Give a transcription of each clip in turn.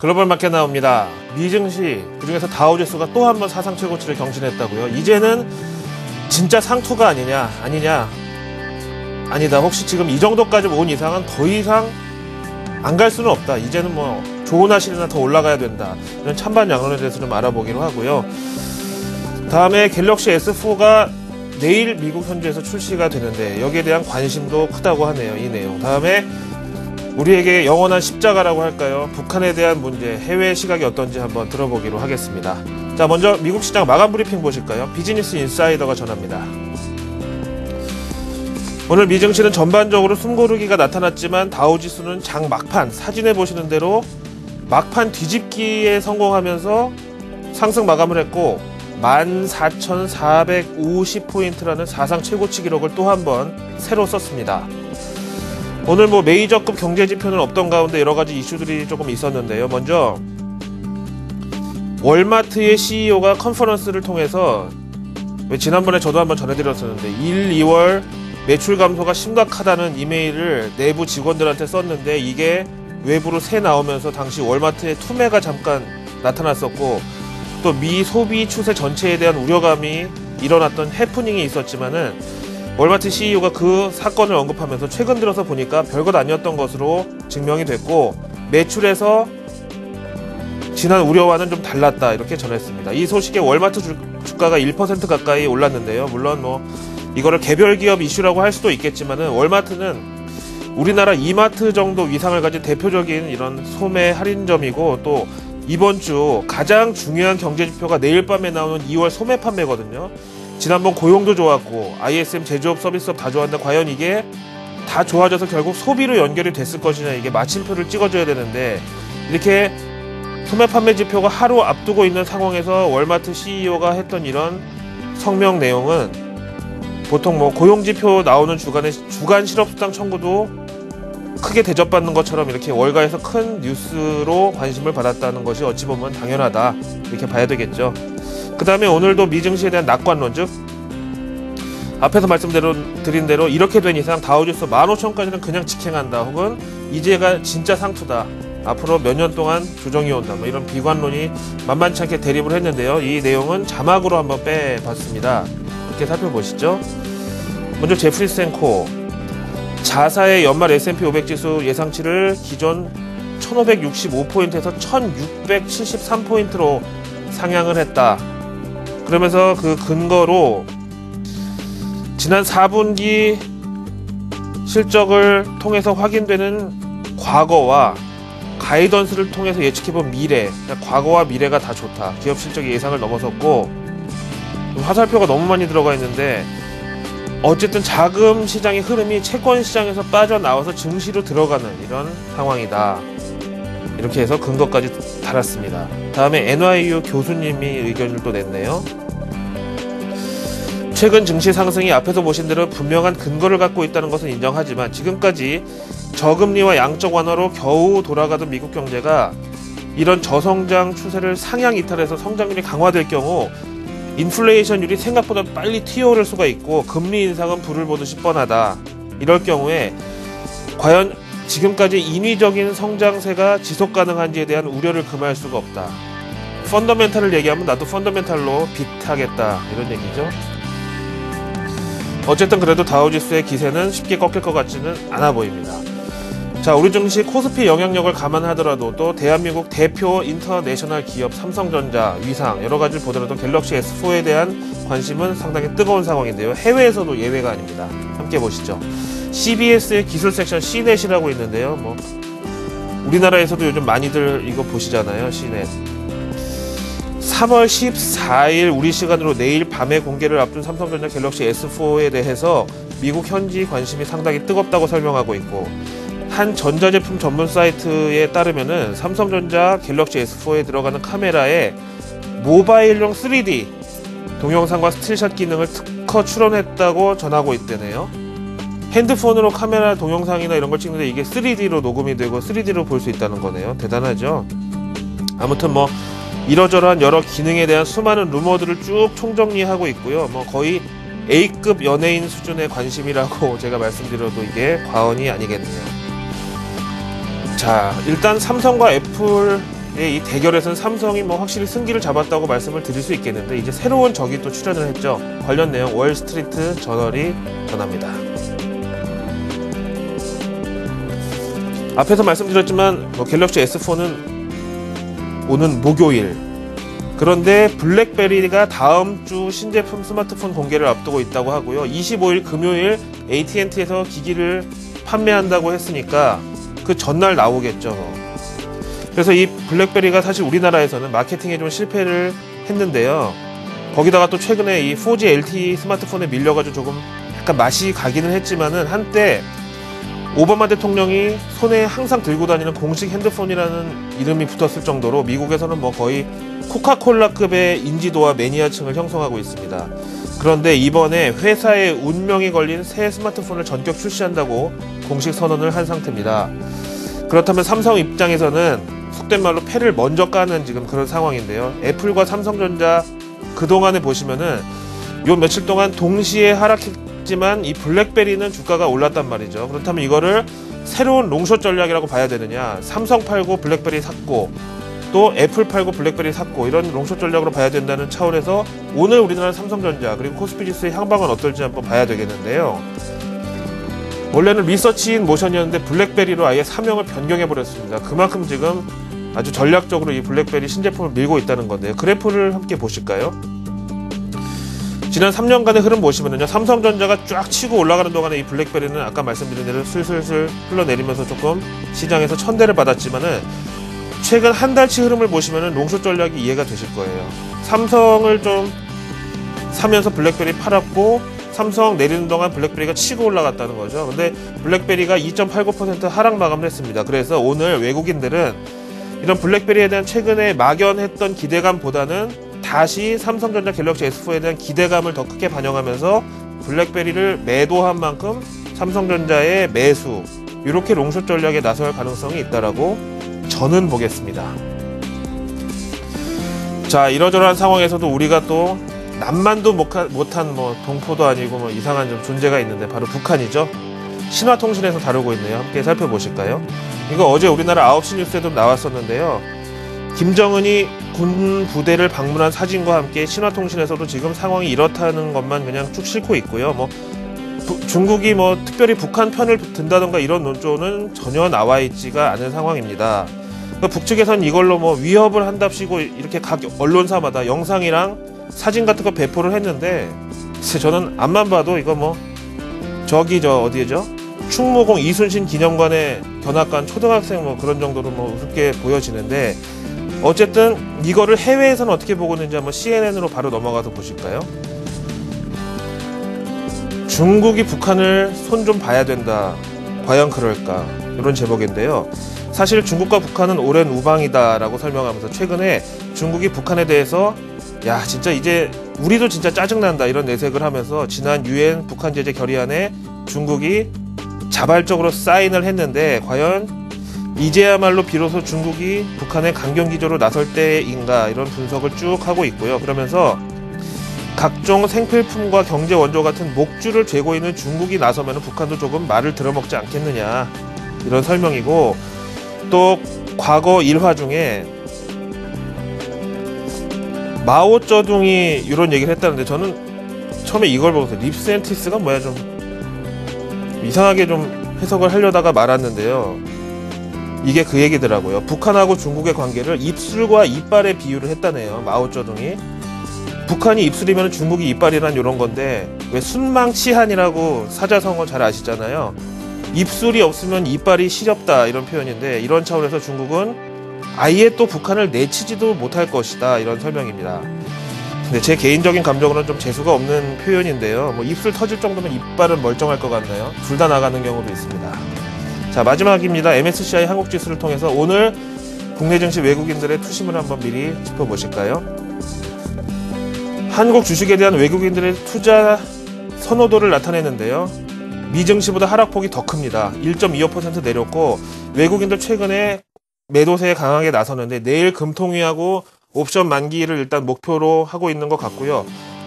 글로벌 마켓 나옵니다. 미증시 그중에서 다우지수가 또 한 번 사상 최고치를 경신했다고요. 이제는 진짜 상투가 아니냐 아니냐 아니다. 혹시 지금 이 정도까지 온 이상은 더 이상 안 갈 수는 없다. 이제는 뭐 좋은 하실이나 더 올라가야 된다. 이런 찬반 양론에 대해서 좀 알아보기로 하고요. 다음에 갤럭시 S4가 내일 미국 현지에서 출시가 되는데 여기에 대한 관심도 크다고 하네요. 이 내용. 다음에 우리에게 영원한 십자가라고 할까요? 북한에 대한 문제, 해외 시각이 어떤지 한번 들어보기로 하겠습니다. 자, 먼저 미국 시장 마감 브리핑 보실까요? 비즈니스 인사이더가 전합니다. 오늘 미증시는 전반적으로 숨고르기가 나타났지만 다우지수는 장 막판 사진에 보시는 대로 막판 뒤집기에 성공하면서 상승 마감을 했고 14,450포인트라는 사상 최고치 기록을 또 한 번 새로 썼습니다. 오늘 뭐 메이저급 경제 지표는 없던 가운데 여러 가지 이슈들이 조금 있었는데요. 먼저 월마트의 CEO가 컨퍼런스를 통해서 지난번에 저도 한번 전해드렸었는데 1, 2월 매출 감소가 심각하다는 이메일을 내부 직원들한테 썼는데 이게 외부로 새 나오면서 당시 월마트의 투매가 잠깐 나타났었고 또 미 소비 추세 전체에 대한 우려감이 일어났던 해프닝이 있었지만은 월마트 CEO가 그 사건을 언급하면서 최근 들어서 보니까 별것 아니었던 것으로 증명이 됐고 매출에서 지난 우려와는 좀 달랐다 이렇게 전했습니다. 이 소식에 월마트 주, 주가가 1% 가까이 올랐는데요. 물론 뭐 이거를 개별 기업 이슈라고 할 수도 있겠지만은 월마트는 우리나라 이마트 정도 위상을 가진 대표적인 이런 소매 할인점이고 또 이번 주 가장 중요한 경제 지표가 내일 밤에 나오는 2월 소매 판매거든요. 지난번 고용도 좋았고 ISM 제조업 서비스업 다 좋았는데 과연 이게 다 좋아져서 결국 소비로 연결이 됐을 것이냐 이게 마침표를 찍어줘야 되는데 이렇게 소매 판매 지표가 하루 앞두고 있는 상황에서 월마트 CEO가 했던 이런 성명 내용은 보통 뭐 고용 지표 나오는 주간에 주간 실업수당 청구도 크게 대접받는 것처럼 이렇게 월가에서 큰 뉴스로 관심을 받았다는 것이 어찌 보면 당연하다 이렇게 봐야 되겠죠. 그 다음에 오늘도 미증시에 대한 낙관론 즉 앞에서 말씀드린 대로 이렇게 된 이상 다우지수 15,000까지는 그냥 직행한다 혹은 이제가 진짜 상투다 앞으로 몇 년 동안 조정이 온다 뭐 이런 비관론이 만만치 않게 대립을 했는데요. 이 내용은 자막으로 한번 빼봤습니다. 이렇게 살펴보시죠. 먼저 제프리 센코. 자사의 연말 S&P 500 지수 예상치를 기존 1565포인트에서 1673포인트로 상향을 했다 그러면서 그 근거로 지난 4분기 실적을 통해서 확인되는 과거와 가이던스를 통해서 예측해본 미래, 그러니까 과거와 미래가 다 좋다. 기업 실적의 예상을 넘어섰고 화살표가 너무 많이 들어가 있는데 어쨌든 자금 시장의 흐름이 채권 시장에서 빠져나와서 증시로 들어가는 이런 상황이다. 이렇게 해서 근거까지 달았습니다. 다음에 NYU 교수님이 의견을 또 냈네요. 최근 증시 상승이 앞에서 보신 대로 분명한 근거를 갖고 있다는 것은 인정하지만 지금까지 저금리와 양적 완화로 겨우 돌아가던 미국 경제가 이런 저성장 추세를 상향 이탈해서 성장률이 강화될 경우 인플레이션율이 생각보다 빨리 튀어오를 수가 있고 금리 인상은 불을 보듯이 뻔하다. 이럴 경우에 과연 지금까지 인위적인 성장세가 지속 가능한지에 대한 우려를 금할 수가 없다. fundamental을 얘기하면 나도 fundamental로 빗하겠다 이런 얘기죠. 어쨌든 그래도 다우지수의 기세는 쉽게 꺾일 것 같지는 않아 보입니다. 자, 우리 증시 코스피 영향력을 감안하더라도 또 대한민국 대표 international 기업 삼성전자 위상 여러 가지를 보더라도 갤럭시 S4에 대한 관심은 상당히 뜨거운 상황인데요. 해외에서도 예외가 아닙니다. 함께 보시죠. CBS의 기술 섹션 C넷이라고 있는데요. 뭐 우리나라에서도 요즘 많이들 이거 보시잖아요. C넷. 3월 14일 우리 시간으로 내일 밤에 공개를 앞둔 삼성전자 갤럭시 S4에 대해서 미국 현지 관심이 상당히 뜨겁다고 설명하고 있고 한 전자제품 전문 사이트에 따르면은 삼성전자 갤럭시 S4에 들어가는 카메라에 모바일용 3D 동영상과 still shot 기능을 특허 출원했다고 전하고 있대네요. 핸드폰으로 카메라 동영상이나 이런 걸 찍는데 이게 3D로 녹음이 되고 3D로 볼 수 있다는 거네요. 대단하죠? 아무튼 뭐 이러저러한 여러 기능에 대한 수많은 루머들을 쭉 총정리하고 있고요. 뭐 거의 A급 연예인 수준의 관심이라고 제가 말씀드려도 이게 과언이 아니겠네요. 자, 일단 삼성과 애플 이 대결에서는 삼성이 뭐 확실히 승기를 잡았다고 말씀을 드릴 수 있겠는데 이제 새로운 적이 또 출연을 했죠. 관련 내용 월스트리트 저널이 전합니다. 앞에서 말씀드렸지만 뭐 갤럭시 S4는 오는 목요일 그런데 블랙베리가 다음 주 신제품 스마트폰 공개를 앞두고 있다고 하고요. 25일 금요일 AT&T에서 기기를 판매한다고 했으니까 그 전날 나오겠죠. 그래서 이 블랙베리가 사실 우리나라에서는 마케팅에 좀 실패를 했는데요. 거기다가 또 최근에 이 4G LTE 스마트폰에 밀려가지고 조금 약간 맛이 가기는 했지만은 한때 오바마 대통령이 손에 항상 들고 다니는 공식 핸드폰이라는 이름이 붙었을 정도로 미국에서는 뭐 거의 코카콜라급의 인지도와 매니아층을 형성하고 있습니다. 그런데 이번에 회사의 운명이 걸린 새 스마트폰을 전격 출시한다고 공식 선언을 한 상태입니다. 그렇다면 삼성 입장에서는 속된 말로 패를 먼저 까는 지금 그런 상황인데요. 애플과 삼성전자 그동안에 보시면은 요 며칠 동안 동시에 하락했 지만 이 블랙베리는 주가가 올랐단 말이죠. 그렇다면 이거를 새로운 long short 전략이라고 봐야 되느냐. 삼성 팔고 블랙베리 샀고 또 애플 팔고 블랙베리 샀고 이런 long short 전략으로 봐야 된다는 차원에서 오늘 우리나라 삼성전자 그리고 코스피지수의 향방은 어떨지 한번 봐야 되겠는데요. 원래는 리서치인 모션이었는데 블랙베리로 아예 사명을 변경해 버렸습니다. 그만큼 지금 아주 전략적으로 이 블랙베리 신제품을 밀고 있다는 건데요. 그래프를 함께 보실까요? 지난 3년간의 흐름 보시면요. 삼성전자가 쫙 치고 올라가는 동안에 이 블랙베리는 아까 말씀드린 대로 슬슬슬 흘러내리면서 조금 시장에서 천대를 받았지만은 최근 한 달치 흐름을 보시면은 롱숏 전략이 이해가 되실 거예요. 삼성을 좀 사면서 블랙베리 팔았고 삼성 내리는 동안 블랙베리가 치고 올라갔다는 거죠. 근데 블랙베리가 2.89% 하락 마감을 했습니다. 그래서 오늘 외국인들은 이런 블랙베리에 대한 최근에 막연했던 기대감보다는 다시 삼성전자 갤럭시 S4에 대한 기대감을 더 크게 반영하면서 블랙베리를 매도한 만큼 삼성전자의 매수 이렇게 롱숏 전략에 나설 가능성이 있다라고 저는 보겠습니다. 자 이러저러한 상황에서도 우리가 또 남만도 못한 뭐 동포도 아니고 뭐 이상한 좀 존재가 있는데 바로 북한이죠. 신화통신에서 다루고 있네요. 함께 살펴보실까요? 이거 어제 우리나라 9시 뉴스에도 나왔었는데요. 김정은이 군 부대를 방문한 사진과 함께 신화통신에서도 지금 상황이 이렇다는 것만 그냥 쭉 싣고 있고요. 뭐 부, 중국이 뭐 특별히 북한 편을 든다던가 이런 논조는 전혀 나와 있지가 않은 상황입니다. 그러니까 북측에선 이걸로 뭐 위협을 한답시고 이렇게 각 언론사마다 영상이랑 사진 같은 거 배포를 했는데 저는 앞만 봐도 이거 뭐 저기 저 어디죠? 충무공 이순신 기념관의 견학관 초등학생 뭐 그런 정도로 뭐 우습게 보여지는데 어쨌든 이거를 해외에서는 어떻게 보고 있는지 한번 CNN으로 바로 넘어가서 보실까요? 중국이 북한을 손 좀 봐야 된다. 과연 그럴까? 이런 제목인데요. 사실 중국과 북한은 오랜 우방이다라고 설명하면서 최근에 중국이 북한에 대해서 야 진짜 이제 우리도 진짜 짜증난다 이런 내색을 하면서 지난 유엔 북한 제재 결의안에 중국이 자발적으로 사인을 했는데 과연 이제야말로 비로소 중국이 북한의 강경 기조로 나설 때인가 이런 분석을 쭉 하고 있고요. 그러면서 각종 생필품과 경제 원조 같은 목줄을 죄고 있는 중국이 나서면 북한도 조금 말을 들어먹지 않겠느냐 이런 설명이고 또 과거 일화 중에 마오쩌둥이 이런 얘기를 했다는데 저는 처음에 이걸 보고서 립센티스가 뭐야 좀 이상하게 좀 해석을 하려다가 말았는데요. 이게 그 얘기더라고요. 북한하고 중국의 관계를 입술과 이빨에 비유를 했다네요. 마오쩌둥이. 북한이 입술이면 중국이 이빨이란 이런 건데 왜 순망치한이라고 사자성어 잘 아시잖아요. 입술이 없으면 이빨이 시렵다 이런 표현인데 이런 차원에서 중국은 아예 또 북한을 내치지도 못할 것이다 이런 설명입니다. 근데 제 개인적인 감정으로는 좀 재수가 없는 표현인데요. 뭐 입술 터질 정도면 이빨은 멀쩡할 것 같나요? 둘 다 나가는 경우도 있습니다. 자 마지막입니다. MSCI 한국 지수를 통해서 오늘 국내 증시 외국인들의 투심을 한번 미리 짚어보실까요? 한국 주식에 대한 외국인들의 투자 선호도를 나타내는데요. 미증시보다 하락폭이 더 큽니다. 1.25% 내렸고 외국인들 최근에 매도세에 강하게 나서는데 내일 금통위하고 옵션 만기를 일단 목표로 하고 있는 것 같고요.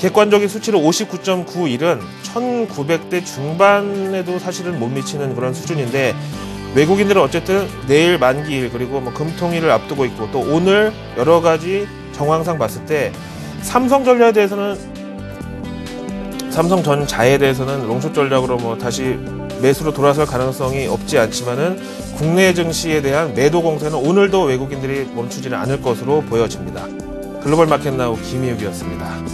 객관적인 수치로 59.91은 1900대 중반에도 사실은 못 미치는 그런 수준인데 외국인들은 어쨌든 내일 만기일 그리고 뭐 금통일을 앞두고 있고 또 오늘 여러 가지 정황상 봤을 때 삼성전자에 대해서는 삼성 전자에 대해서는 롱숏 전략으로 뭐 다시 매수로 돌아설 가능성이 없지 않지만은 국내 증시에 대한 매도 공세는 오늘도 외국인들이 멈추지는 않을 것으로 보여집니다. 글로벌 마켓 나우 김희욱이었습니다.